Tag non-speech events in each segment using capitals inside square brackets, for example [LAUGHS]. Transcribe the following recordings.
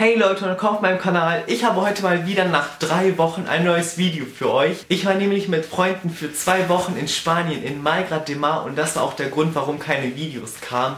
Hey Leute und willkommen auf meinem Kanal. Ich habe heute mal wieder nach drei Wochen ein neues Video für euch. Ich war nämlich mit Freunden für zwei Wochen in Spanien, in Malgrat de Mar und das war auch der Grund, warum keine Videos kamen.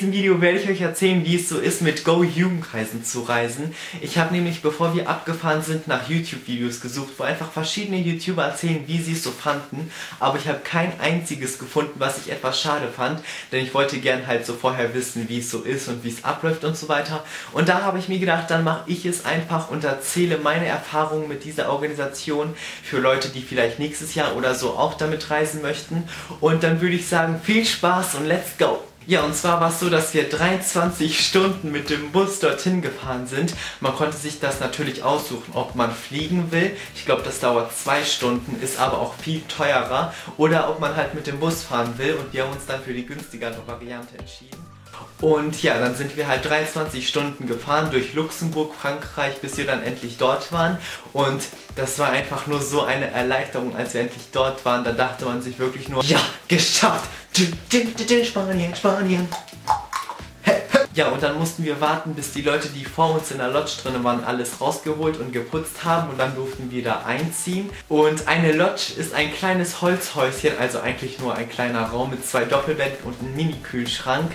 In diesem Video werde ich euch erzählen, wie es so ist, mit Go Jugendreisen zu reisen. Ich habe nämlich, bevor wir abgefahren sind, nach YouTube-Videos gesucht, wo einfach verschiedene YouTuber erzählen, wie sie es so fanden. Aber ich habe kein einziges gefunden, was ich etwas schade fand, denn ich wollte gern halt so vorher wissen, wie es so ist und wie es abläuft und so weiter. Und da habe ich mir gedacht, dann mache ich es einfach und erzähle meine Erfahrungen mit dieser Organisation für Leute, die vielleicht nächstes Jahr oder so auch damit reisen möchten. Und dann würde ich sagen, viel Spaß und let's go! Ja, und zwar war es so, dass wir 23 Stunden mit dem Bus dorthin gefahren sind. Man konnte sich das natürlich aussuchen, ob man fliegen will. Ich glaube, das dauert zwei Stunden, ist aber auch viel teurer. Oder ob man halt mit dem Bus fahren will. Und wir haben uns dann für die günstigere Variante entschieden. Und ja, dann sind wir halt 23 Stunden gefahren durch Luxemburg, Frankreich, bis wir dann endlich dort waren. Und das war einfach nur so eine Erleichterung, als wir endlich dort waren. Da dachte man sich wirklich nur, ja, geschafft! Spanien, Spanien. Ja, und dann mussten wir warten, bis die Leute, die vor uns in der Lodge drin waren, alles rausgeholt und geputzt haben und dann durften wir da einziehen. Und eine Lodge ist ein kleines Holzhäuschen, also eigentlich nur ein kleiner Raum mit zwei Doppelbetten und einem Mini-Kühlschrank.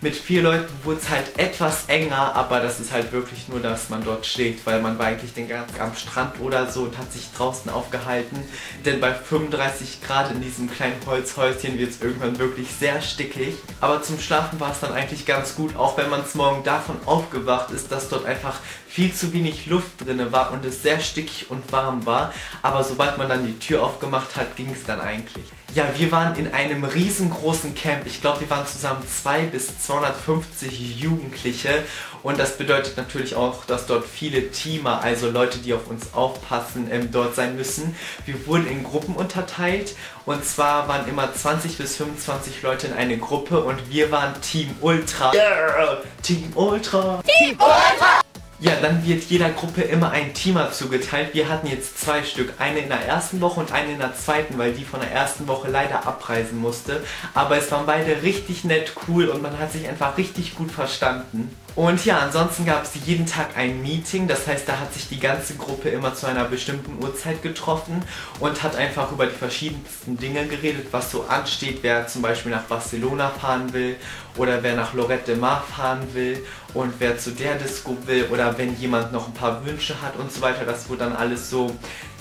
Mit vier Leuten wurde es halt etwas enger, aber das ist halt wirklich nur, dass man dort schlägt, weil man war eigentlich den ganzen am Strand oder so und hat sich draußen aufgehalten. Denn bei 35 Grad in diesem kleinen Holzhäuschen wird es irgendwann wirklich sehr stickig. Aber zum Schlafen war es dann eigentlich ganz gut, auch wenn man es morgen davon aufgewacht ist, dass dort einfach viel zu wenig Luft drin war und es sehr stickig und warm war. Aber sobald man dann die Tür aufgemacht hat, ging es dann eigentlich. Ja, wir waren in einem riesengroßen Camp. Ich glaube, wir waren zusammen 2 bis 250 Jugendliche. Und das bedeutet natürlich auch, dass dort viele Teamer, also Leute, die auf uns aufpassen, ähm, dort sein müssen. Wir wurden in Gruppen unterteilt. Und zwar waren immer 20 bis 25 Leute in eine Gruppe. Und wir waren Team Ultra. Yeah, Team Ultra. Team Ultra. Ja, dann wird jeder Gruppe immer ein Teamer zugeteilt. Wir hatten jetzt zwei Stück. Eine in der ersten Woche und eine in der zweiten, weil die von der ersten Woche leider abreisen musste. Aber es waren beide richtig nett, cool und man hat sich einfach richtig gut verstanden. Und ja, ansonsten gab es jeden Tag ein Meeting, das heißt, da hat sich die ganze Gruppe immer zu einer bestimmten Uhrzeit getroffen und hat einfach über die verschiedensten Dinge geredet, was so ansteht, wer zum Beispiel nach Barcelona fahren will oder wer nach Lorette de Mar fahren will und wer zu der Disco will oder wenn jemand noch ein paar Wünsche hat und so weiter. Das wurde dann alles so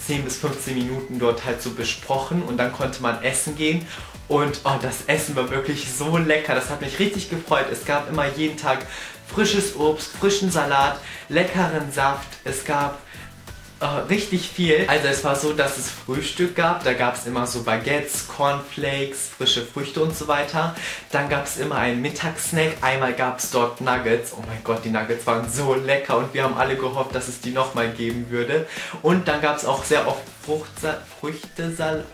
10 bis 15 Minuten dort halt so besprochen und dann konnte man essen gehen und oh, das Essen war wirklich so lecker, das hat mich richtig gefreut. Es gab immer jeden Tag frisches Obst, frischen Salat, leckeren Saft. Es gab äh, richtig viel. Also es war so, dass es Frühstück gab. Da gab es immer so Baguettes, Cornflakes, frische Früchte und so weiter. Dann gab es immer einen Mittagssnack. Einmal gab es dort Nuggets. Oh mein Gott, die Nuggets waren so lecker und wir haben alle gehofft, dass es die nochmal geben würde. Und dann gab es auch sehr oft Fruchtsa Früchtesalat.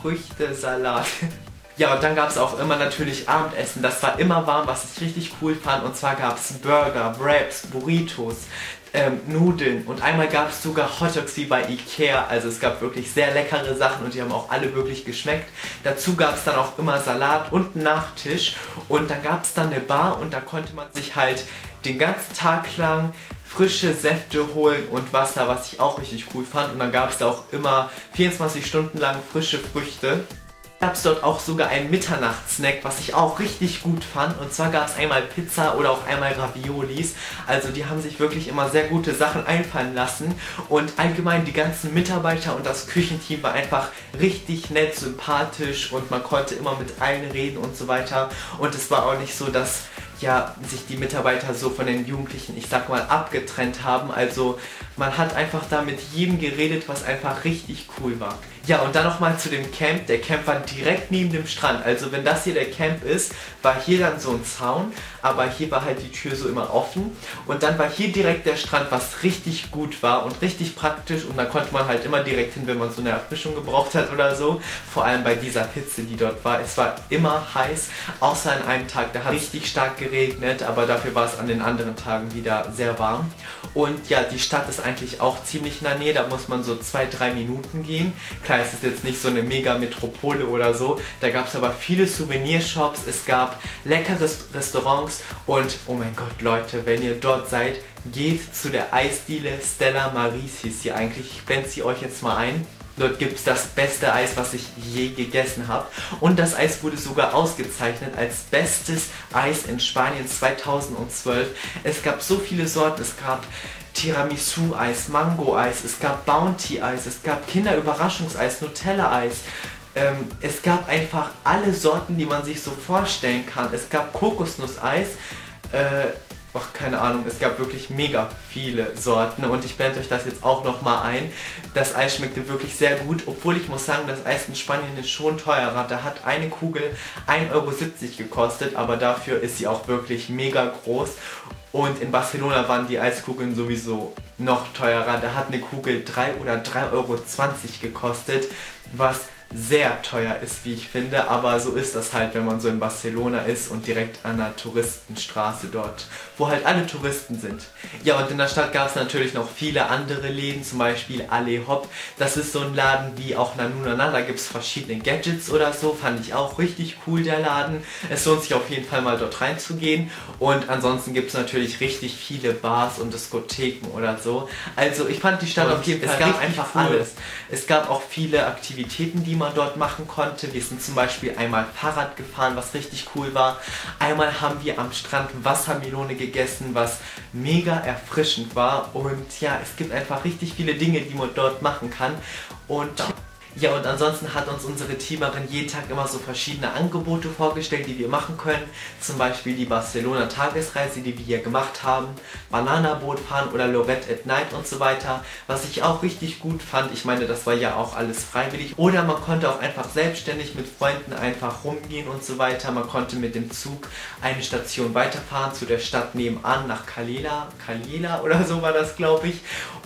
Früchtesalat. [LAUGHS] Ja, und dann gab es auch immer natürlich Abendessen. Das war immer warm, was ich richtig cool fand. Und zwar gab es Burger, Wraps, Burritos, ähm, Nudeln und einmal gab es sogar Hotdogs wie bei Ikea. Also es gab wirklich sehr leckere Sachen und die haben auch alle wirklich geschmeckt. Dazu gab es dann auch immer Salat und Nachtisch und dann gab es dann eine Bar und da konnte man sich halt den ganzen Tag lang frische Säfte holen und Wasser, was ich auch richtig cool fand. Und dann gab es da auch immer 24 Stunden lang frische Früchte gab es dort auch sogar einen Mitternachtssnack, was ich auch richtig gut fand. Und zwar gab es einmal Pizza oder auch einmal Raviolis. Also die haben sich wirklich immer sehr gute Sachen einfallen lassen. Und allgemein die ganzen Mitarbeiter und das Küchenteam war einfach richtig nett, sympathisch und man konnte immer mit allen reden und so weiter. Und es war auch nicht so, dass ja, sich die Mitarbeiter so von den Jugendlichen, ich sag mal, abgetrennt haben. Also man hat einfach da mit jedem geredet, was einfach richtig cool war. Ja, und dann nochmal zu dem Camp. Der Camp war direkt neben dem Strand. Also wenn das hier der Camp ist, war hier dann so ein Zaun, aber hier war halt die Tür so immer offen. Und dann war hier direkt der Strand, was richtig gut war und richtig praktisch. Und da konnte man halt immer direkt hin, wenn man so eine Erfrischung gebraucht hat oder so. Vor allem bei dieser Hitze, die dort war. Es war immer heiß, außer an einem Tag, da hat richtig stark geregnet aber dafür war es an den anderen Tagen wieder sehr warm. Und ja, die Stadt ist eigentlich auch ziemlich in der Nähe, da muss man so zwei, drei Minuten gehen. Klar, es ist jetzt nicht so eine mega Metropole oder so, da gab es aber viele Souvenirshops, es gab leckere Restaurants und oh mein Gott Leute, wenn ihr dort seid, geht zu der Eisdiele Stella Maris hieß sie eigentlich. Ich blende sie euch jetzt mal ein. Dort gibt es das beste Eis, was ich je gegessen habe. Und das Eis wurde sogar ausgezeichnet als bestes Eis in Spanien 2012. Es gab so viele Sorten. Es gab Tiramisu-Eis, Mango-Eis, es gab Bounty-Eis, es gab Kinderüberraschungseis, Nutella-Eis. Ähm, es gab einfach alle Sorten, die man sich so vorstellen kann. Es gab Kokosnusseis. Äh, ach, keine Ahnung, es gab wirklich mega viele Sorten und ich blende euch das jetzt auch nochmal ein. Das Eis schmeckte wirklich sehr gut, obwohl ich muss sagen, das Eis in Spanien ist schon teurer. Da hat eine Kugel 1,70 Euro gekostet, aber dafür ist sie auch wirklich mega groß. Und in Barcelona waren die Eiskugeln sowieso noch teurer. Da hat eine Kugel 3 oder 3,20 Euro gekostet, was sehr teuer ist, wie ich finde, aber so ist das halt, wenn man so in Barcelona ist und direkt an der Touristenstraße dort, wo halt alle Touristen sind. Ja, und in der Stadt gab es natürlich noch viele andere Läden, zum Beispiel Ale Hop. Das ist so ein Laden wie auch Nanunana, da gibt es verschiedene Gadgets oder so, fand ich auch richtig cool, der Laden. Es lohnt sich auf jeden Fall mal dort reinzugehen und ansonsten gibt es natürlich richtig viele Bars und Diskotheken oder so. Also ich fand die Stadt und auf jeden Fall es gab einfach cool. alles. Es gab auch viele Aktivitäten, die man dort machen konnte. Wir sind zum Beispiel einmal Fahrrad gefahren, was richtig cool war. Einmal haben wir am Strand Wassermelone gegessen, was mega erfrischend war. Und ja, es gibt einfach richtig viele Dinge, die man dort machen kann. Und ja, und ansonsten hat uns unsere Teamerin jeden Tag immer so verschiedene Angebote vorgestellt, die wir machen können. Zum Beispiel die Barcelona Tagesreise, die wir hier gemacht haben, Bananaboot fahren oder Lorette at Night und so weiter. Was ich auch richtig gut fand, ich meine, das war ja auch alles freiwillig. Oder man konnte auch einfach selbstständig mit Freunden einfach rumgehen und so weiter. Man konnte mit dem Zug eine Station weiterfahren zu der Stadt nebenan nach Kalela, Kalela oder so war das, glaube ich.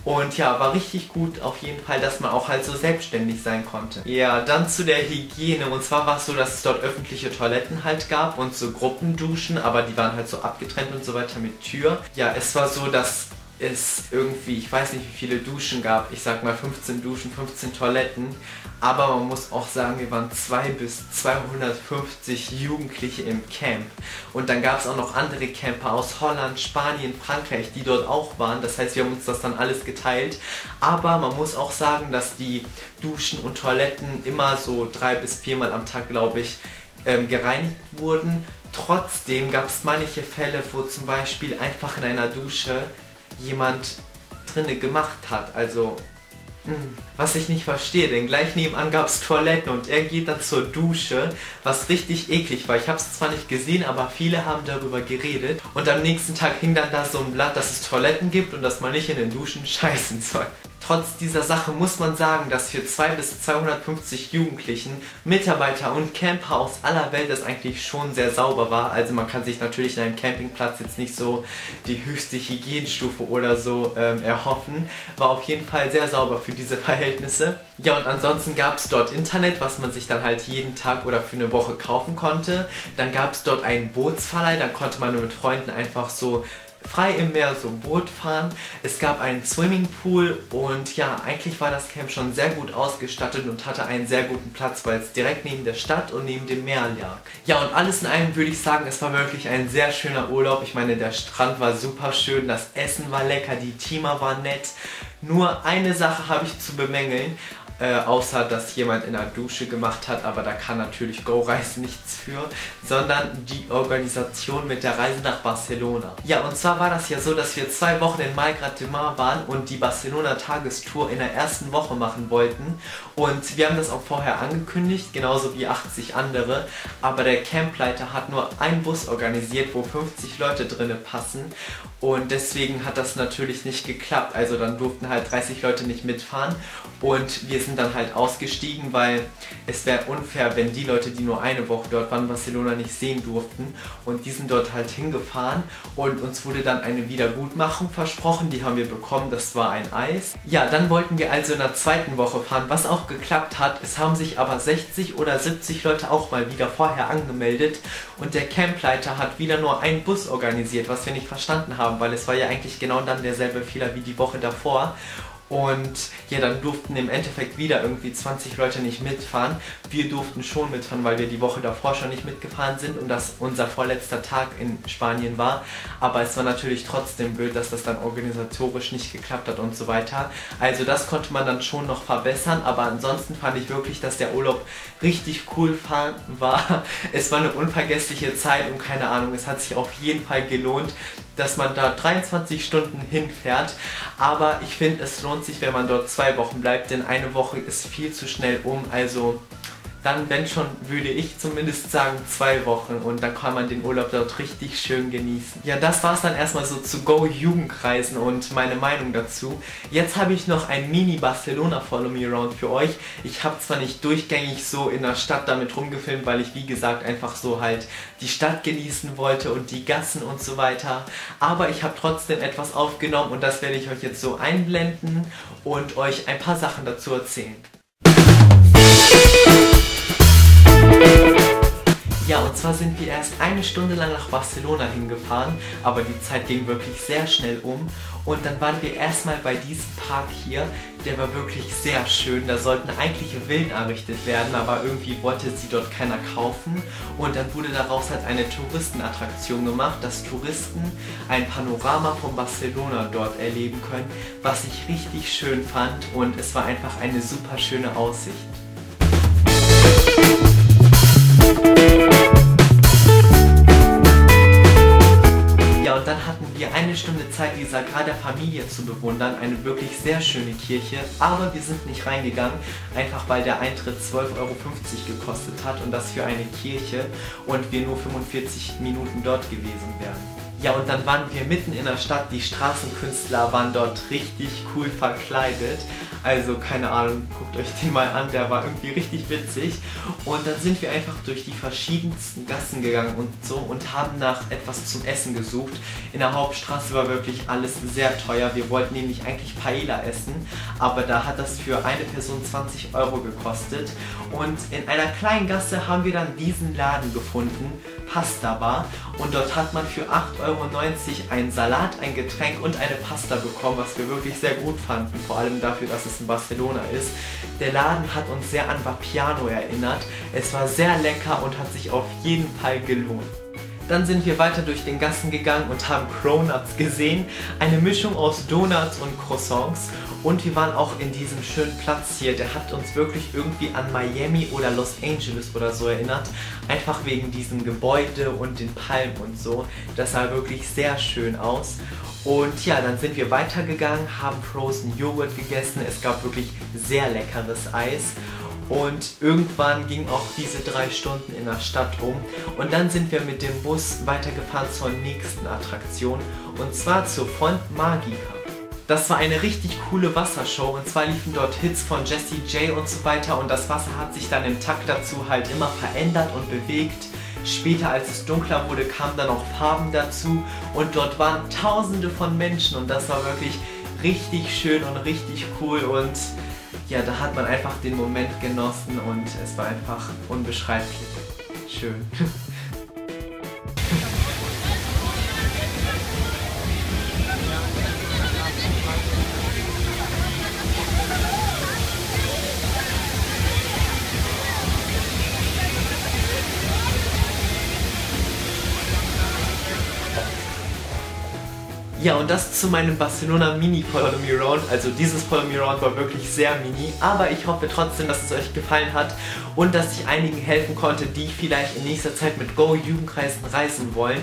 Und ja, war richtig gut auf jeden Fall, dass man auch halt so selbstständig sein konnte. Ja, dann zu der Hygiene. Und zwar war es so, dass es dort öffentliche Toiletten halt gab und so Gruppenduschen, aber die waren halt so abgetrennt und so weiter mit Tür. Ja, es war so, dass es irgendwie, ich weiß nicht wie viele Duschen gab, ich sag mal 15 Duschen, 15 Toiletten, aber man muss auch sagen, wir waren 2 bis 250 Jugendliche im Camp. Und dann gab es auch noch andere Camper aus Holland, Spanien, Frankreich, die dort auch waren, das heißt wir haben uns das dann alles geteilt, aber man muss auch sagen, dass die Duschen und Toiletten immer so drei bis viermal am Tag, glaube ich, ähm, gereinigt wurden. Trotzdem gab es manche Fälle, wo zum Beispiel einfach in einer Dusche jemand drinne gemacht hat. Also, was ich nicht verstehe, denn gleich nebenan gab es Toiletten und er geht dann zur Dusche, was richtig eklig war. Ich habe es zwar nicht gesehen, aber viele haben darüber geredet. Und am nächsten Tag hing dann da so ein Blatt, dass es Toiletten gibt und dass man nicht in den Duschen [LAUGHS] scheißen soll. Trotz dieser Sache muss man sagen, dass für 2 bis 250 Jugendlichen, Mitarbeiter und Camper aus aller Welt es eigentlich schon sehr sauber war. Also man kann sich natürlich in einem Campingplatz jetzt nicht so die höchste Hygienestufe oder so ähm, erhoffen. War auf jeden Fall sehr sauber für diese Verhältnisse. Ja und ansonsten gab es dort Internet, was man sich dann halt jeden Tag oder für eine Woche kaufen konnte. Dann gab es dort einen Bootsverleih, da konnte man mit Freunden einfach so frei im Meer so Boot fahren. Es gab einen Swimmingpool und ja, eigentlich war das Camp schon sehr gut ausgestattet und hatte einen sehr guten Platz, weil es direkt neben der Stadt und neben dem Meer lag. Ja, und alles in allem würde ich sagen, es war wirklich ein sehr schöner Urlaub. Ich meine, der Strand war super schön, das Essen war lecker, die Teamer waren nett. Nur eine Sache habe ich zu bemängeln äh, außer dass jemand in der Dusche gemacht hat, aber da kann natürlich GoReise [LAUGHS] nichts für, sondern die Organisation mit der Reise nach Barcelona. Ja, und zwar war das ja so, dass wir zwei Wochen in Malgrat de Mar waren und die Barcelona Tagestour in der ersten Woche machen wollten. Und wir haben das auch vorher angekündigt, genauso wie 80 andere, aber der Campleiter hat nur einen Bus organisiert, wo 50 Leute drinne passen und deswegen hat das natürlich nicht geklappt. Also dann durften halt 30 Leute nicht mitfahren und wir sind dann halt ausgestiegen, weil es wäre unfair, wenn die Leute, die nur eine Woche dort waren, Barcelona nicht sehen durften. Und die sind dort halt hingefahren und uns wurde dann eine Wiedergutmachung versprochen. Die haben wir bekommen, das war ein Eis. Ja, dann wollten wir also in der zweiten Woche fahren, was auch geklappt hat. Es haben sich aber 60 oder 70 Leute auch mal wieder vorher angemeldet und der Campleiter hat wieder nur einen Bus organisiert, was wir nicht verstanden haben, weil es war ja eigentlich genau dann derselbe Fehler wie die Woche davor. Und ja, dann durften im Endeffekt wieder irgendwie 20 Leute nicht mitfahren. Wir durften schon mitfahren, weil wir die Woche davor schon nicht mitgefahren sind und das unser vorletzter Tag in Spanien war. Aber es war natürlich trotzdem blöd, dass das dann organisatorisch nicht geklappt hat und so weiter. Also das konnte man dann schon noch verbessern, aber ansonsten fand ich wirklich, dass der Urlaub richtig cool war. [LAUGHS] Es war eine unvergessliche Zeit und keine Ahnung, es hat sich auf jeden Fall gelohnt dass man da 23 Stunden hinfährt. Aber ich finde, es lohnt sich, wenn man dort zwei Wochen bleibt, denn eine Woche ist viel zu schnell um. Also dann, wenn schon, würde ich zumindest sagen zwei Wochen und dann kann man den Urlaub dort richtig schön genießen. Ja, das war es dann erstmal so zu Go Jugendkreisen und meine Meinung dazu. Jetzt habe ich noch ein Mini-Barcelona Follow Me Around für euch. Ich habe zwar nicht durchgängig so in der Stadt damit rumgefilmt, weil ich wie gesagt einfach so halt die Stadt genießen wollte und die Gassen und so weiter, aber ich habe trotzdem etwas aufgenommen und das werde ich euch jetzt so einblenden und euch ein paar Sachen dazu erzählen. Ja, und zwar sind wir erst eine Stunde lang nach Barcelona hingefahren, aber die Zeit ging wirklich sehr schnell um. Und dann waren wir erstmal bei diesem Park hier, der war wirklich sehr schön. Da sollten eigentlich Villen errichtet werden, aber irgendwie wollte sie dort keiner kaufen. Und dann wurde daraus halt eine Touristenattraktion gemacht, dass Touristen ein Panorama von Barcelona dort erleben können, was ich richtig schön fand und es war einfach eine super schöne Aussicht. Wir eine Stunde Zeit, die Sagrada Familie zu bewundern. Eine wirklich sehr schöne Kirche. Aber wir sind nicht reingegangen, einfach weil der Eintritt 12,50 Euro gekostet hat und das für eine Kirche und wir nur 45 Minuten dort gewesen wären. Ja, und dann waren wir mitten in der Stadt. Die Straßenkünstler waren dort richtig cool verkleidet. Also keine Ahnung, guckt euch den mal an, der war irgendwie richtig witzig. Und dann sind wir einfach durch die verschiedensten Gassen gegangen und so und haben nach etwas zum Essen gesucht. In der Hauptstraße war wirklich alles sehr teuer. Wir wollten nämlich eigentlich Paella essen, aber da hat das für eine Person 20 Euro gekostet. Und in einer kleinen Gasse haben wir dann diesen Laden gefunden, Pasta Bar. Und dort hat man für 8 Euro einen Salat, ein Getränk und eine Pasta bekommen, was wir wirklich sehr gut fanden, vor allem dafür, dass es in Barcelona ist. Der Laden hat uns sehr an Vapiano erinnert. Es war sehr lecker und hat sich auf jeden Fall gelohnt. Dann sind wir weiter durch den Gassen gegangen und haben Cronuts gesehen. Eine Mischung aus Donuts und Croissants. Und wir waren auch in diesem schönen Platz hier. Der hat uns wirklich irgendwie an Miami oder Los Angeles oder so erinnert. Einfach wegen diesem Gebäude und den Palmen und so. Das sah wirklich sehr schön aus. Und ja, dann sind wir weitergegangen, haben Frozen Joghurt gegessen. Es gab wirklich sehr leckeres Eis. Und irgendwann ging auch diese drei Stunden in der Stadt um. Und dann sind wir mit dem Bus weitergefahren zur nächsten Attraktion. Und zwar zur Font Magica. Das war eine richtig coole Wassershow. Und zwar liefen dort Hits von Jessie J und so weiter. Und das Wasser hat sich dann im Takt dazu halt immer verändert und bewegt. Später, als es dunkler wurde, kamen dann auch Farben dazu. Und dort waren tausende von Menschen. Und das war wirklich richtig schön und richtig cool. Und ja, da hat man einfach den Moment genossen. Und es war einfach unbeschreiblich schön. [LAUGHS] Ja, und das zu meinem Barcelona Mini Follow Me Around. Also dieses Follow Me Around war wirklich sehr mini, aber ich hoffe trotzdem, dass es euch gefallen hat und dass ich einigen helfen konnte, die vielleicht in nächster Zeit mit Go Jugendkreisen reisen wollen.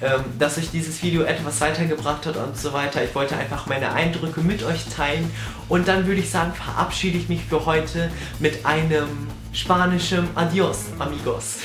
Ähm, dass euch dieses Video etwas weitergebracht hat und so weiter. Ich wollte einfach meine Eindrücke mit euch teilen und dann würde ich sagen, verabschiede ich mich für heute mit einem spanischen Adios, amigos.